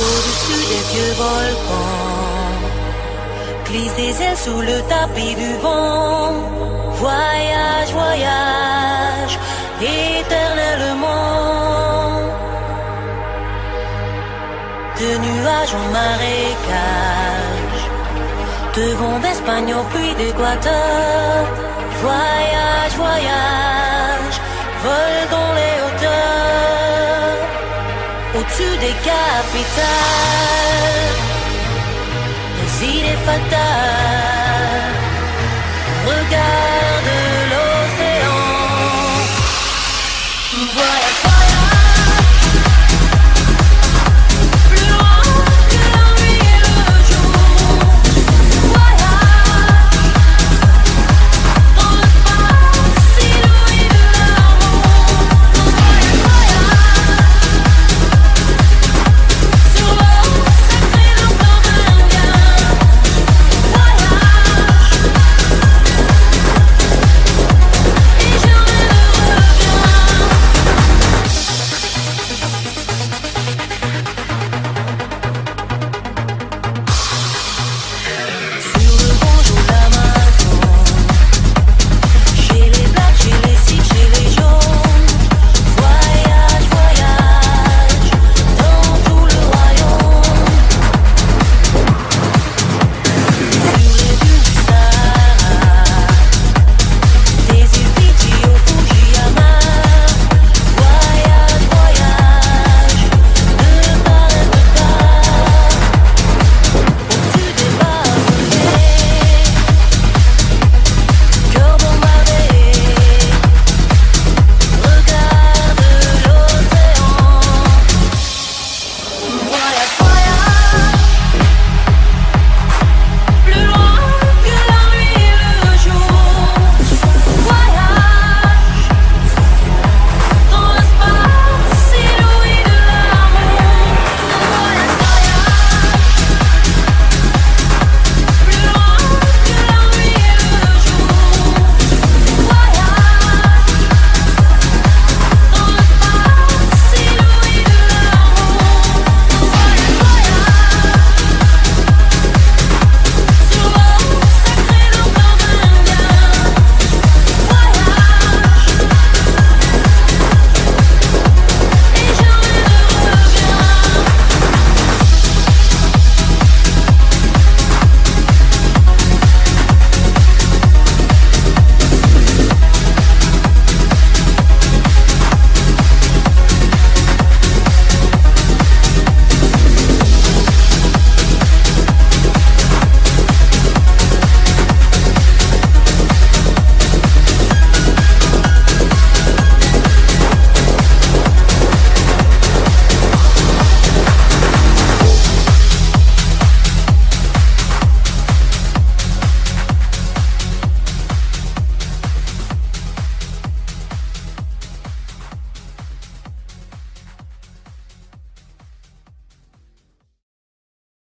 au-dessus des vieux volcans. Glisse des ailes sous le tapis du vent. Voyage, voyage, éternellement. De nuages en marécage, de vent d'Espagne au puits d'Équateur. Voyage, voyage, vol dans les au-dessus des capitales, les idées fatales.